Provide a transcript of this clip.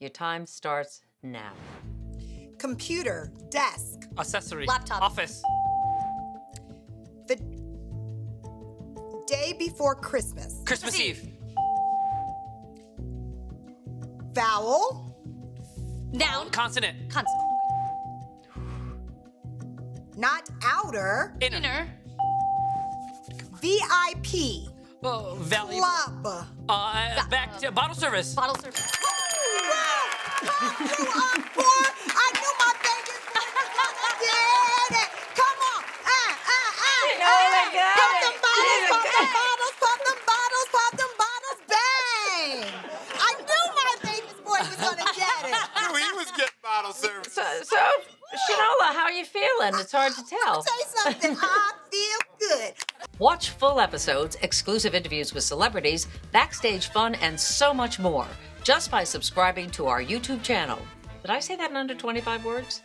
Your time starts now. Computer, desk, Accessory. Laptop. Office. the day before Christmas. Christmas Eve. Vowel, Noun. Consonant. Consonant. not outer. Inner. Inner. VIP, Oh, valuable. club. Uh, back to bottle service. Bottle service. Bottle service. So, so Shanola, how are you feeling? It's hard to tell. Say something. I feel good. Watch full episodes, exclusive interviews with celebrities, backstage fun, and so much more just by subscribing to our YouTube channel. Did I say that in under 25 words?